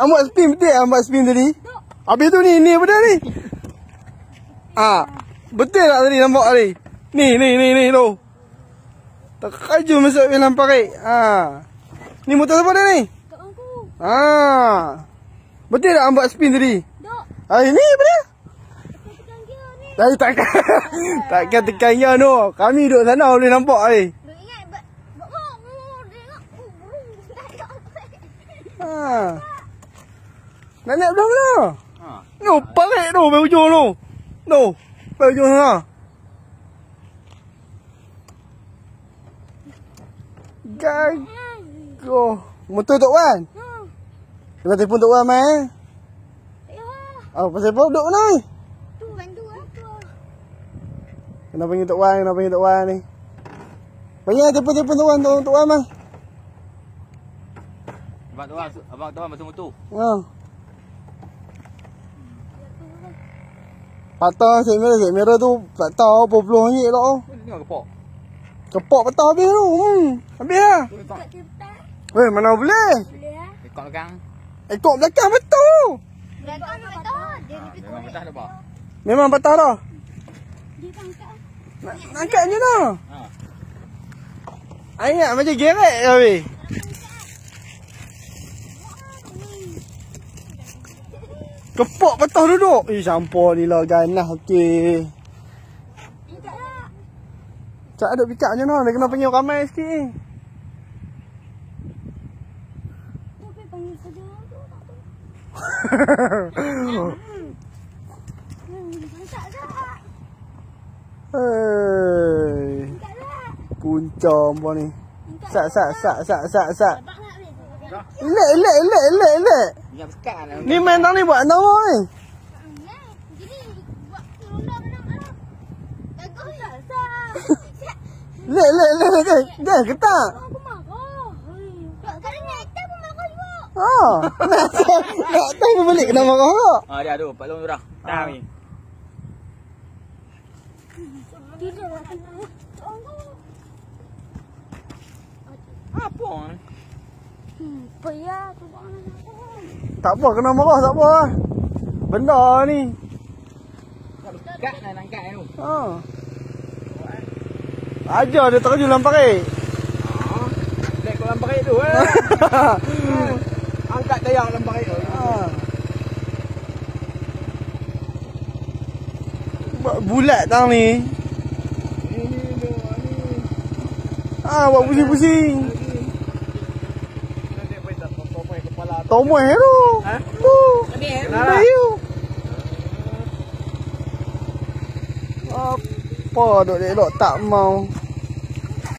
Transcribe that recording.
Ambak spin betul ambak spin tadi? Habis tu ni, ni apa dah ni? Ah, betul tak tadi nampak tadi? Ni, ni, ni, ni tu. Tak kaju masuk dalam parit. Ah. Ni motor siapa dah ni? Ah. Betul tak ambak spin tadi? Ah, ini apa dia? Tadi takkan takkan tekan ya no. Kami duduk sana boleh nampak ni. Ha. Nak naik belah mana? Ha. No, parik tu, pergi ujung tu. No, pergi ujung sana. Gagoh. Motor Tok Wan? Hmm. Kena telefon Tok Wan, mai. Eh? Oh, pasal apa duduk mana ni? Tu, bantu aku. Kena panggil Tok Wan, kena panggil Tok Wan ni. Panggil telefon-telefon Tok Wan, Tok Wan, mai. Abang tu abang, abang tu abang motor. Ha. Patah set merah, set merah tu tak tahu apa puluh ringgit lah. Tengok kepok. Kepok patah habis tu. Hmm. Habis lah. Weh, mana boleh? Boleh lah. Ekor belakang. Ekor belakang betul. Belakang patah. Dia ha, memang patah dah, Pak. Memang patah dah. Dia tangkap. Nak angkat je lah. Ha. Ayat macam gerek habis. Kepok patah duduk. Eh, campur ni lah ganas. Okey. Tak ada pick up macam mana? Dia kena panggil ramai sikit ni. Hei. Punca apa ni? Sak sak sak sak sak sak. Elek elek elek elek elek. Ni main tang ni buat nama ni. Lek lek lek lek. Dah ketak. Ha. Nak tahu balik kena marah kau. Ha dia tu, Pak Long dah. Dah ni. Apa? Hmm, payah tu Tak apa, kena marah tak apa. Benda ni. Kat nak angkat tu. Ha. Ajar dia terjun dalam parit. Ha. Lek dalam parit tu eh. Angkat tayang dalam parit tu. Ha. Bulat tang ni. Ah, buat pusing-pusing. Tomoy tu. Ha? Tu. Kenapa? Apa duk elok tak mau.